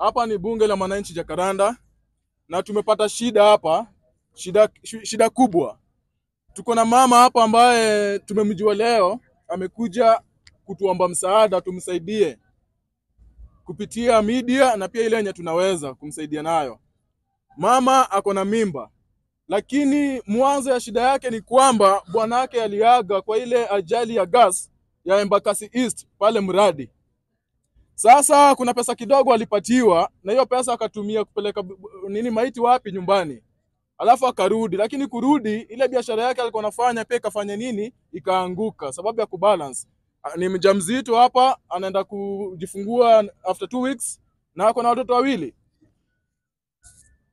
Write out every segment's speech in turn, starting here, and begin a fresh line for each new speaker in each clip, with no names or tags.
Hapa ni bunge la mwananchi Jakaranda, na tumepata shida hapa, shida, shida kubwa. Tuko na mama hapa ambaye tumemjua leo, amekuja kutuomba msaada tumsaidie kupitia media na pia ile yenye tunaweza kumsaidia nayo. Mama ako na mimba, lakini mwanzo ya shida yake ni kwamba bwanake aliaga kwa ile ajali ya gas ya Embakasi East pale mradi. Sasa kuna pesa kidogo alipatiwa, na hiyo pesa akatumia kupeleka nini maiti wapi nyumbani, alafu akarudi. Lakini kurudi, ile biashara yake alikuwa anafanya pia ikafanya nini, ikaanguka sababu ya kubalance. Ni mjamzito hapa, anaenda kujifungua after two weeks na ako na watoto wawili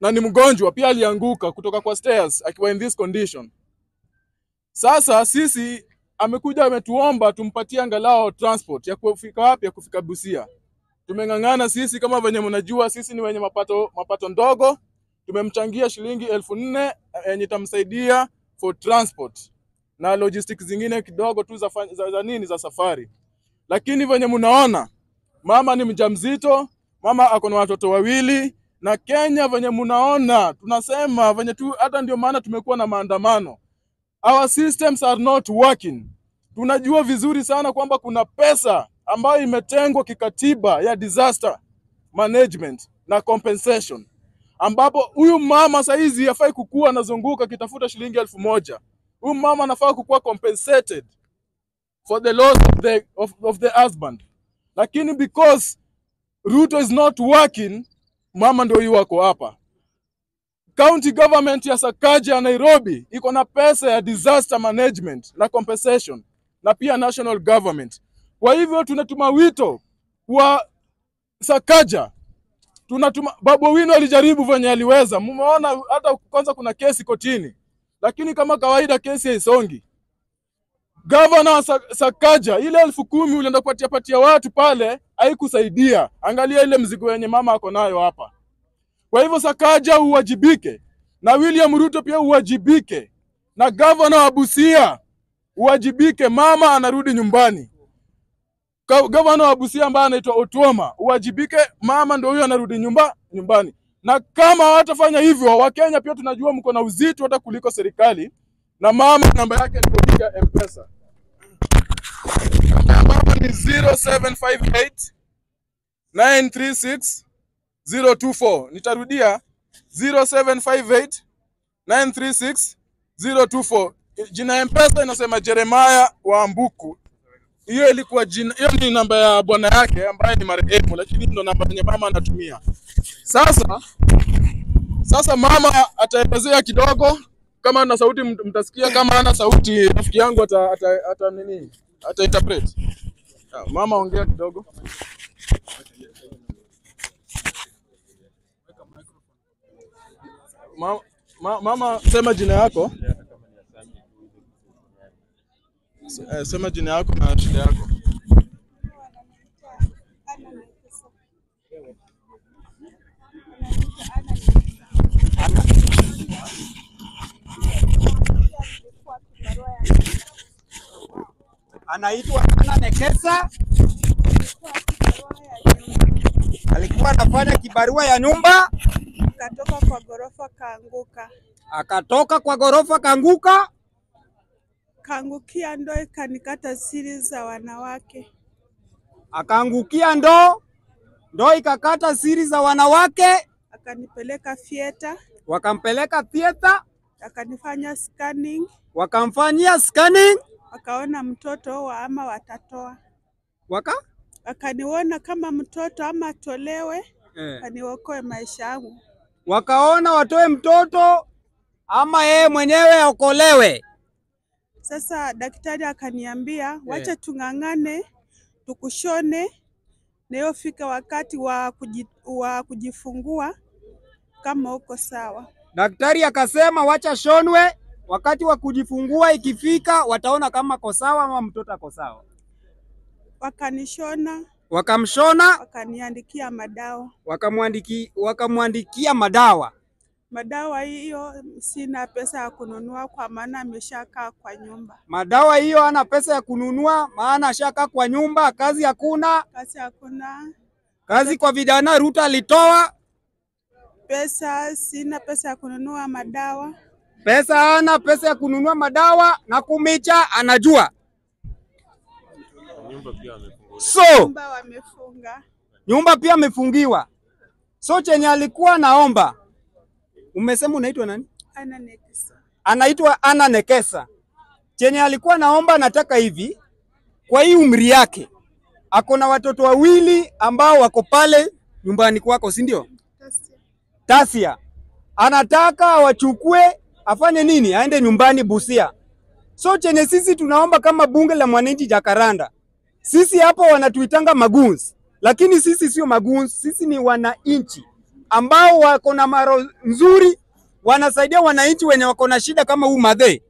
na ni mgonjwa pia, alianguka kutoka kwa stairs akiwa in this condition. Sasa sisi amekuja ametuomba tumpatie angalau transport ya kufika wapi, ya kufika Busia. Tumeng'ang'ana sisi, kama venye mnajua, sisi ni wenye mapato mapato ndogo. Tumemchangia shilingi elfu nne yenye itamsaidia for transport na logistics zingine kidogo tu za, za, za nini za safari, lakini venye mnaona mama ni mjamzito, mama ako na watoto wawili, na Kenya venye mnaona tunasema venye tu, hata ndio maana tumekuwa na maandamano our systems are not working. Tunajua vizuri sana kwamba kuna pesa ambayo imetengwa kikatiba ya disaster management na compensation, ambapo huyu mama saizi hafai kukua anazunguka akitafuta shilingi elfu moja. Huyu mama anafaa kukua compensated for the loss of the, of, of the husband, lakini because Ruto is not working, mama ndio hiyo wako hapa. County government ya Sakaja ya Nairobi iko na pesa ya disaster management na compensation na pia national government. Kwa hivyo tunatuma wito kwa Sakaja, tunatuma Babu Owino alijaribu venye aliweza, mmeona hata kwanza kuna kesi kotini, lakini kama kawaida kesi haisongi. Gavana Sakaja, ile elfu kumi ulienda kupatia patia watu pale haikusaidia. Angalia ile mzigo yenye mama ako nayo hapa. Kwa hivyo Sakaja uwajibike na William Ruto pia uwajibike na gavana wa Busia uwajibike, mama anarudi nyumbani. Gavana wa Busia ambaye anaitwa Otuoma uwajibike, mama ndio huyo anarudi nyumba nyumbani. Na kama hawatafanya hivyo, Wakenya pia tunajua mko na uzito hata kuliko serikali, na mama namba yake ni kupiga M-Pesa. Mama ni 0758 936 024. Nitarudia 0758 936 024. Jina ya Mpesa inasema Jeremiah Wambuku. Hiyo ilikuwa jina, hiyo ni namba ya bwana yake ambaye ni marehemu, lakini ndo namba yenye mama anatumia. Sasa sasa mama ataelezea kidogo, kama ana sauti mtasikia, kama ana sauti rafiki yangu ata, ata, ata nini ata interpret. Ah, Mama ongea kidogo. Ma, ma, mama sema jina yako. Eh, Sema jina yako na shida yako.
anaitwa Ana Nekesa, alikuwa anafanya kibarua ya nyumba,
katoka kwa ghorofa kaanguka,
akatoka kwa ghorofa kaanguka,
kaangukia ndoo ikanikata siri za wanawake.
akaangukia ndoo, ndoo ikakata siri za wanawake,
Akanipeleka fieta,
wakampeleka fieta,
akanifanya scanning,
wakamfanyia scanning,
akaona mtoto wa ama watatoa,
waka?
Akaniona kama mtoto ama atolewe,
eh,
aniokoe maisha yangu.
Wakaona watoe mtoto ama yeye mwenyewe aokolewe.
Sasa daktari akaniambia wacha tung'ang'ane, tukushone na hiyo fika wakati wa, kuji, wa kujifungua kama uko sawa.
Daktari akasema wacha shonwe, wakati wa kujifungua ikifika wataona kama ko sawa ama mtoto ako sawa.
Wakanishona,
Wakamshona,
wakaniandikia madawa.
wakamwandiki wakamwandikia madawa.
Madawa hiyo sina pesa ya kununua kwa maana ameshakaa kwa nyumba,
Madawa hiyo ana pesa ya kununua, maana ashakaa kwa nyumba, kazi hakuna.
kazi hakuna,
Kazi kwa vijana Ruto alitoa
Pesa sina pesa ya kununua madawa.
pesa, ana pesa ya kununua madawa na kumicha anajua. So
Nyumba wamefunga.
nyumba pia amefungiwa. So chenye alikuwa naomba, umesema unaitwa nani?
Ana Nekesa.
Anaitwa Ana Nekesa. Chenye alikuwa naomba, anataka hivi, kwa hii umri yake ako na watoto wawili ambao wako pale nyumbani kwako, si ndio? Tasia anataka awachukue afanye nini? Aende nyumbani Busia. So chenye sisi tunaomba kama bunge la mwananchi Jakaranda, sisi hapo wanatuitanga maguns, lakini sisi sio maguns, sisi ni wananchi ambao wako na maro nzuri, wanasaidia wananchi wenye wako na shida kama huu madhe.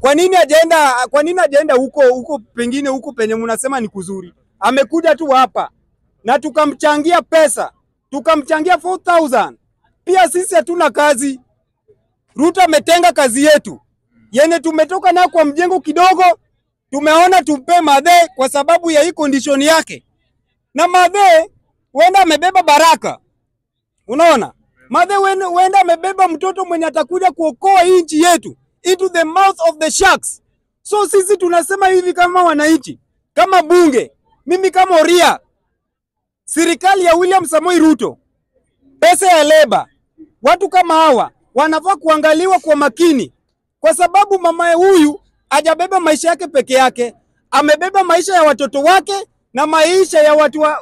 Kwa nini ajaenda? Kwa nini ajaenda huko huko, pengine huko penye mnasema ni kuzuri? Amekuja tu hapa na tukamchangia pesa, tukamchangia 4000 pia sisi hatuna kazi. Ruto ametenga kazi yetu yenye tumetoka nayo kwa mjengo kidogo, tumeona tumpe madhe kwa sababu ya hii condition yake, na madhe wenda amebeba baraka. Unaona, madhe huenda amebeba mtoto mwenye atakuja kuokoa hii nchi yetu into the mouth of the sharks. So sisi tunasema hivi kama wananchi, kama bunge, mimi kama Oria, serikali ya William Samoei Ruto, pesa ya leba, watu kama hawa wanafaa kuangaliwa kwa makini, kwa sababu mama huyu hajabeba maisha yake peke yake, amebeba maisha ya watoto wake na maisha ya watu wa,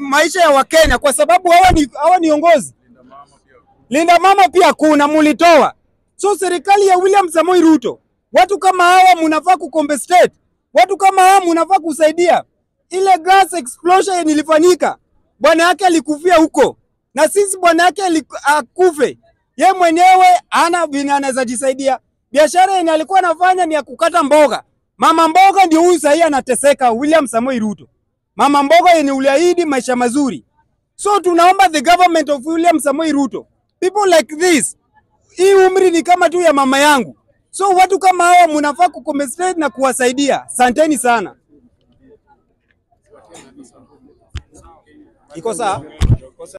maisha ya Wakenya, kwa sababu hawa ni hawa ni ongozi. Linda mama pia kuna mulitoa. So serikali ya William Samoei Ruto, watu kama hawa mnafaa kucompensate, watu kama hawa mnafaa kusaidia. Ile gas explosion ilifanyika, bwana yake alikufia huko, na sisi bwana yake akufe, ye mwenyewe ana vile anaweza jisaidia. Biashara yenye alikuwa anafanya ni ya kukata mboga. Mama mboga ndio huyu sahii anateseka, William Samoei Ruto. Mama mboga yenye uliahidi maisha mazuri. So tunaomba the government of William Samoei Ruto, people like this, hii umri ni kama tu ya mama yangu. So watu kama hawa mnafaa kucompensate na kuwasaidia. santeni sana. Iko sawa?